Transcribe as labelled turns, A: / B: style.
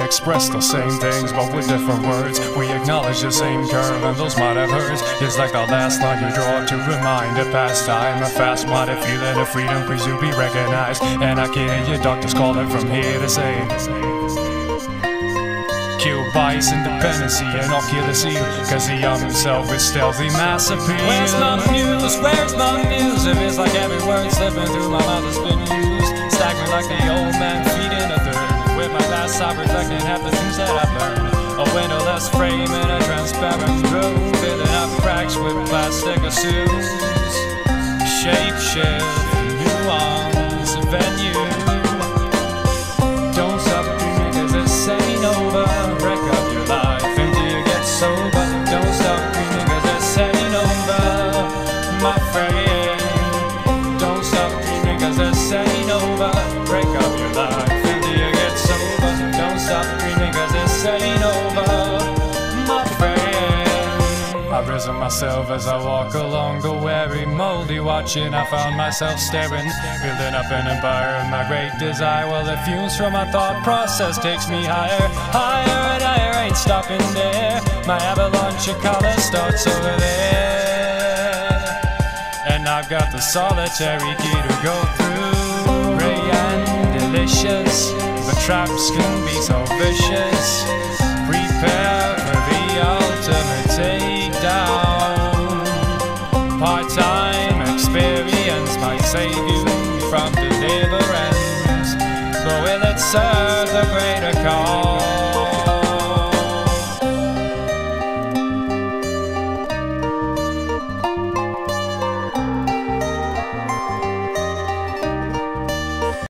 A: express the same things, but with different words. We acknowledge the same curve, and those might have hurt. It's like the last line you draw to remind a past time. A fast minded feeling of freedom, please you be recognized. And I can hear doctors calling from here to say. Kill bias, and ocular seal. Cause he armed himself with stealthy mass appeal.
B: Where's my muse? Where's my news? If it's like every word slipping through my mouth has been used. Staggering like the old Glass eye reflecting half the things that I've learned. A windowless frame in a transparent room. Filling up cracks with plastic assumes. Shape shift, nuance, venue. Don't stop dreaming cause this ain't over. Wreck up your life until you get sober. Don't stop dreaming cause this ain't over, my friend. Over, my friend.
A: I've risen myself as I walk along the weary, moldy watching. I found myself staring, building up an empire of my great desire. Well, the fumes from my thought process takes me higher, higher and higher. Ain't stopping there. My avalanche of color starts over there, and I've got the solitary key to go through. Ray and delicious, but traps can be so vicious. Prepare for the ultimate takedown. Part-time experience might save you from the deliverance, but will it the cause?